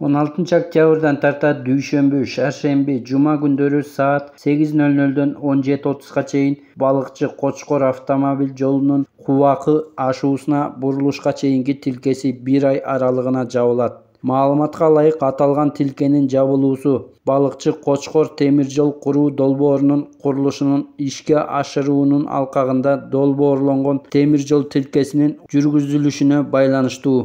он алтынчы октябрдан тарта дүйшөмбү шаршемби жума күндөрү саат сегиз нөл нөлдөн он жети отузга чейин балыкчы кочкор автомобиль жолунун кубакы ашуусуна бурулушка чейинки тилкеси бир ай аралыгына жабылат. Маалыматка ылайык аталган тилкенин жабылуусу балыкчы кочкор темир жол куруу долбоорунун курулушунун ишке ашыруунун алкагында долбоорлонгон темир жол тилкесинин жүргүзүлүшүнө байланыштуу.